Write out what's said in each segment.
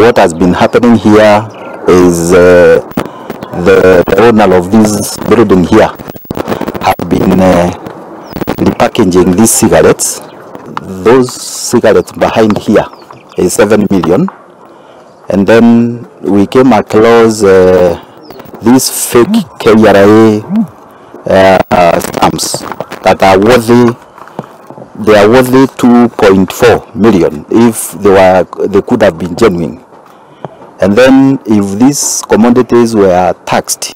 what has been happening here is uh, the, the owner of this building here have been uh, repackaging these cigarettes. Those cigarettes behind here is 7 million. And then we came across uh, these fake KRA uh, stamps that are worthy they are worthy 2.4 million if they were they could have been genuine. And then if these commodities were taxed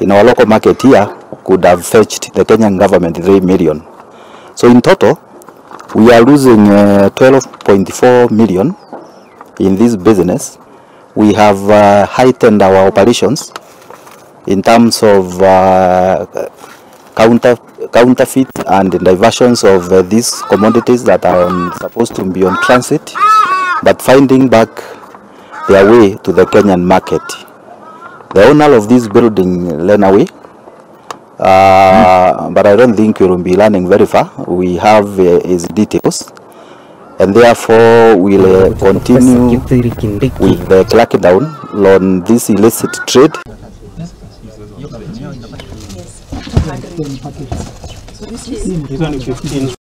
in our local market here could have fetched the Kenyan government 3 million. So in total we are losing uh, 12.4 million in this business. We have uh, heightened our operations in terms of uh, counter counterfeit and diversions of uh, these commodities that are supposed to be on transit, but finding back their way to the Kenyan market. The owner of this building ran away, uh, but I don't think you'll be learning very far. We have uh, his details, and therefore we'll uh, continue with the crackdown on this illicit trade. Hizo ni 15